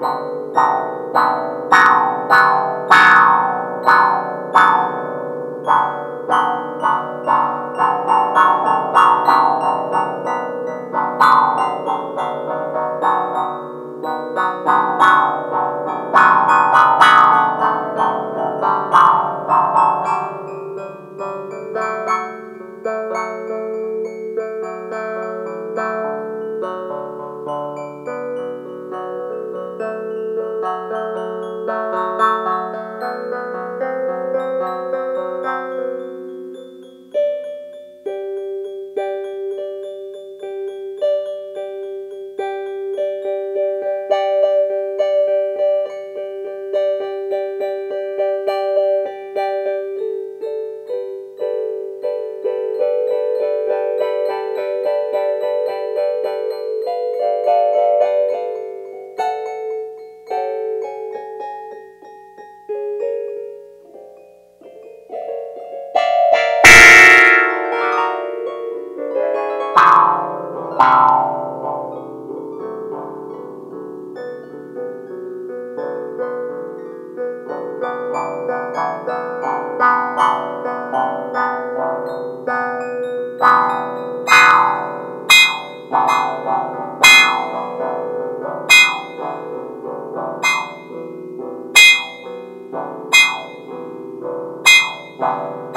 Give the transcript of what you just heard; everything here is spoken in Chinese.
Bow, bow. 八